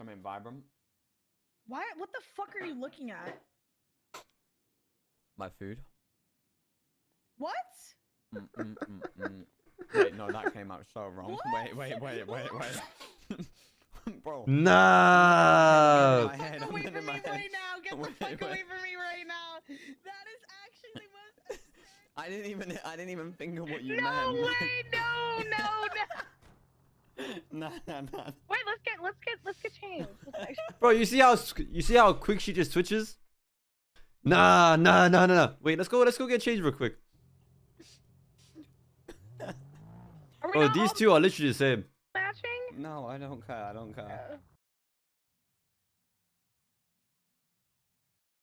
Something vibrant. Why? What the fuck are you looking at? My food. What? Mm, mm, mm. Wait, no, that came out so wrong. Wait, wait, wait, wait, wait. Bro. No. my head, Fuck I'm away from me head. right now! Get the fuck wait. away from me right now! That is actually the most. I didn't even I didn't even think of what you no meant. way! No! No! No! nah, nah, nah. Wait, let's get let's get let's get changed. Bro, you see how you see how quick she just switches? Nah, nah, nah, nah, nah. Wait, let's go. Let's go get changed real quick. Are we Bro, these two are literally the same. matching? No, I don't care. I don't care.